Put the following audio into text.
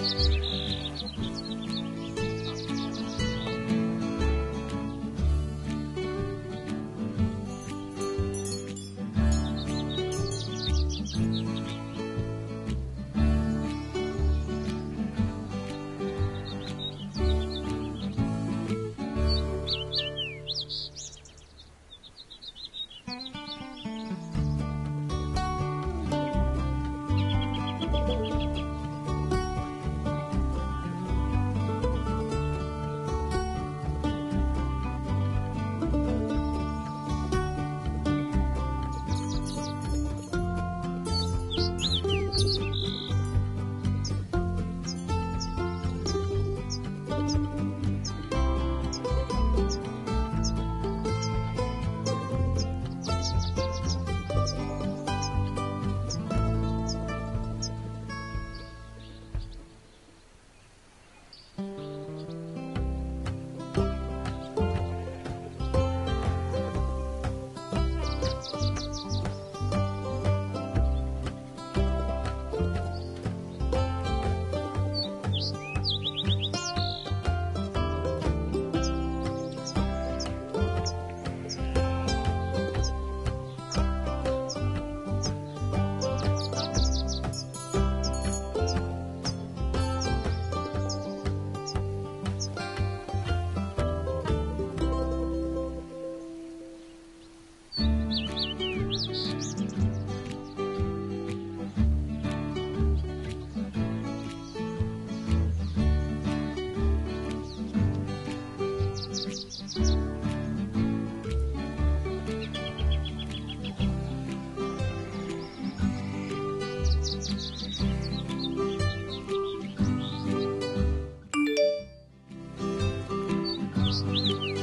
うん。